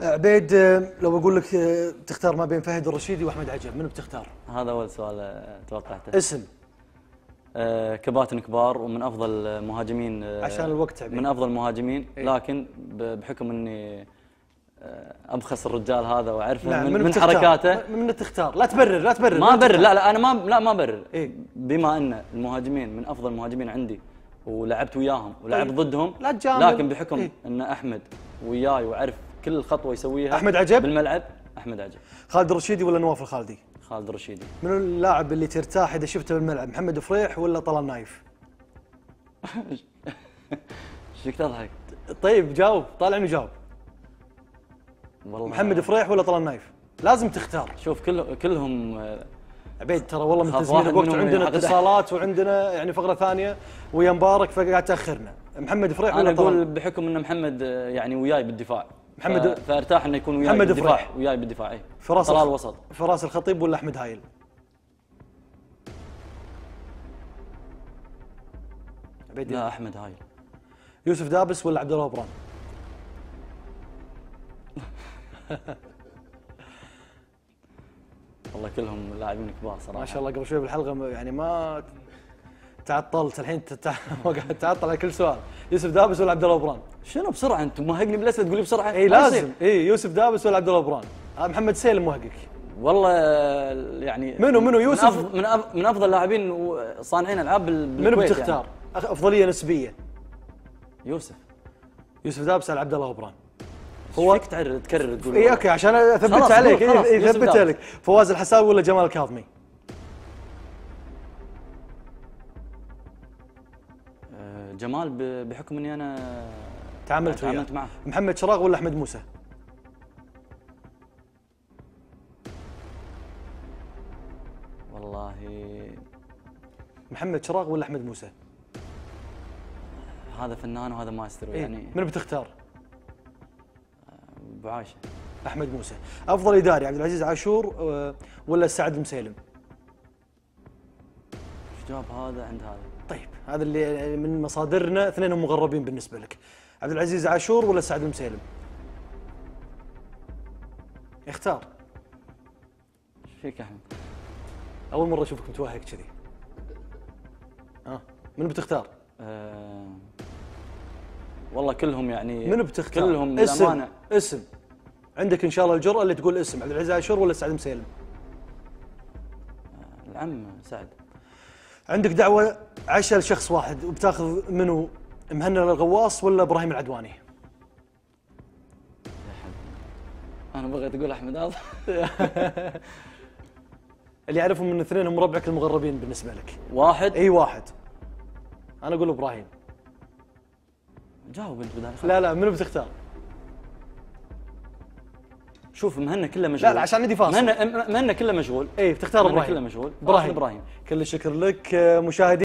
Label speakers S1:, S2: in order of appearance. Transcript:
S1: عبيد آه، لو أقول لك آه، تختار ما بين فهد الرشيدي وأحمد عجب من بتختار؟
S2: هذا أول سؤال آه، توقعته
S1: اسم
S2: آه، كباتن كبار ومن أفضل مهاجمين آه،
S1: عشان الوقت عبيد
S2: من أفضل المهاجمين
S1: إيه.
S2: لكن بحكم إني آه، أبخس الرجال هذا وأعرفه
S1: نعم
S2: من,
S1: من
S2: من؟ حركاته
S1: من تختار لا تبرر لا تبرر
S2: ما ابرر؟ لا لا أنا ما لا ما ابرر
S1: إيه.
S2: بما إن المهاجمين من أفضل المهاجمين عندي ولعبت وياهم ولعبت
S1: طيب.
S2: ضدهم
S1: لا تجامل.
S2: لكن بحكم
S1: إيه.
S2: إن أحمد وياي وعرف كل خطوة يسويها
S1: أحمد عجب؟
S2: بالملعب أحمد عجب
S1: خالد الرشيدي ولا نواف الخالدي؟
S2: خالد الرشيدي
S1: من اللاعب اللي ترتاح إذا شفته بالملعب محمد فريح ولا طلال نايف؟
S2: فيك تضحك؟
S1: طيب جاوب طالعني جاوب
S2: والله
S1: محمد فريح ولا طلال نايف؟ لازم تختار
S2: شوف كل كلهم آه،
S1: عبيد ترى والله ملتزمين بوقت
S2: يعقد-
S1: اتصالات وعندنا يعني فقرة ثانية ويا مبارك فقاعد تأخرنا محمد فريح
S2: أنا
S1: ولا
S2: أقول
S1: طلال
S2: بحكم إن محمد آه، يعني وياي بالدفاع
S1: محمد-
S2: فأرتاح إنه يكون وياي
S1: محمد
S2: بالدفاع
S1: فريح.
S2: وياي بالدفاع إي
S1: فراس
S2: طلال
S1: الخ-
S2: وسط
S1: فراس الخطيب ولا أحمد هايل؟ عبيد
S2: لا أحمد هاي
S1: يوسف دابس ولا عبد الله بران؟
S2: والله كلهم لاعبين كبار صراحة
S1: ما شاء الله قبل شوي بالحلقة يعني ما تعطلت الحين تعطل على كل سؤال يوسف دابس ولا عبد الله بران؟
S2: شنو بسرعة أنت موهقني بالأسئلة تقول لي
S1: بسرعة
S2: إي
S1: لازم. إي يوسف دابس ولا عبد الله بران؟ محمد سيلم موهقك
S2: والله يعني
S1: منو- منو؟ يوسف؟
S2: من أفضل, من, أف- من أفضل لاعبين وصانعين ألعاب بال-
S1: منو
S2: بالكويت
S1: بتختار؟ أخ- أفضلية نسبية
S2: يعني. يوسف
S1: يوسف دابس على عبد الله بران
S2: هو فيك تعرر تكرر تقول
S1: إي أوكي عشان
S2: أثبت
S1: عليك
S2: أثبت.
S1: عليك فواز الحساوي ولا جمال الكاظمي؟
S2: جمال بحكم إني أنا
S1: تعاملت وياه
S2: تعاملت معه
S1: محمد شراغ ولا أحمد موسى؟
S2: والله
S1: محمد شراغ ولا أحمد موسى؟
S2: هذا فنان وهذا مايسترو
S1: إيه.
S2: يعني
S1: من بتختار؟
S2: أبو
S1: أحمد موسى أفضل إداري عبد العزيز عاشور آه، ولا سعد المسيلم؟
S2: إيش جاب هذا عند هذا
S1: طيب هذا اللي من مصادرنا اثنينهم مغربين بالنسبة لك عبد العزيز عاشور ولا سعد المسيلم؟ اختار
S2: إيش فيك أحمد
S1: أول مرة أشوفك متوهق كذي ها من بتختار؟
S2: آه والله كلهم يعني
S1: من بتختار؟
S2: كلهم
S1: اسم
S2: للأمانة
S1: اسم عندك إن شاء الله الجرأة اللي تقول اسم عبد العزيز عاشور ولا سعد المسيلم؟
S2: العم سعد
S1: عندك دعوة عشاء لشخص واحد وبتاخذ منه مهنا الغواص ولا إبراهيم العدواني؟
S2: أنا بغيت أقول أحمد هذا
S1: اللي اعرفهم من اثنين هم ربعك المغربين بالنسبة لك.
S2: واحد؟
S1: إي واحد. أنا أقول إبراهيم.
S2: جاوب أنت بدال.
S1: لا لا منو بتختار؟
S2: شوف مهنا كله مشغول
S1: لا عشان عندي فاصل.
S2: مهنا مهنا كله مشغول
S1: اي بتختار إبراهيم.
S2: كله مشغول
S1: إبراهيم.
S2: إبراهيم.
S1: كل الشكر لك مشاهدي